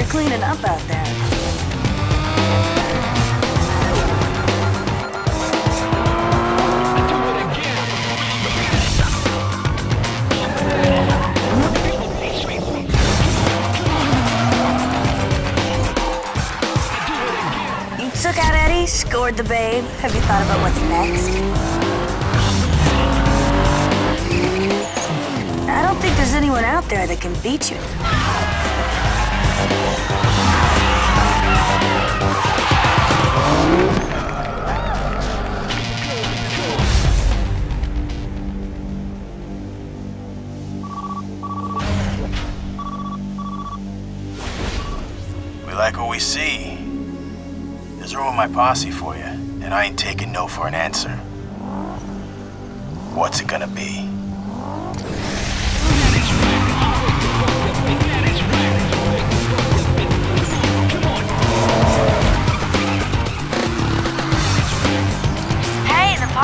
You're cleaning up out there. You took out Eddie, scored the babe. Have you thought about what's next? I don't think there's anyone out there that can beat you. We like what we see. There's room in my posse for you, and I ain't taking no for an answer. What's it gonna be?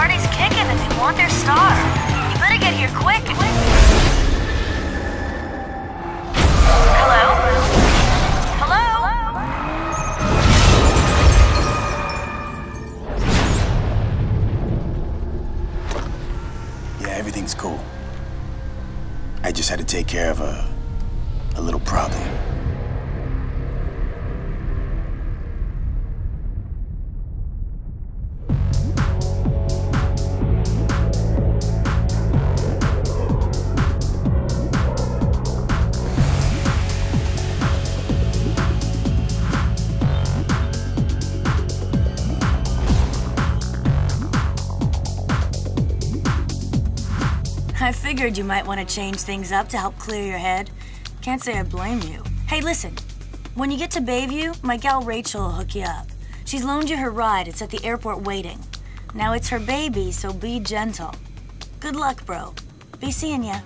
Party's kicking and they want their star. You better get here quick. Hello? Hello? Yeah, everything's cool. I just had to take care of a, a little problem. I figured you might want to change things up to help clear your head. Can't say I blame you. Hey, listen. When you get to Bayview, my gal Rachel will hook you up. She's loaned you her ride. It's at the airport waiting. Now it's her baby, so be gentle. Good luck, bro. Be seeing ya.